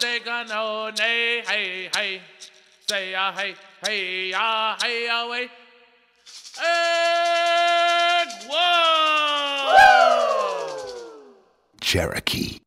they gonna nay hey hey say ya hey hey ya hey ya way and whoa Cherokee.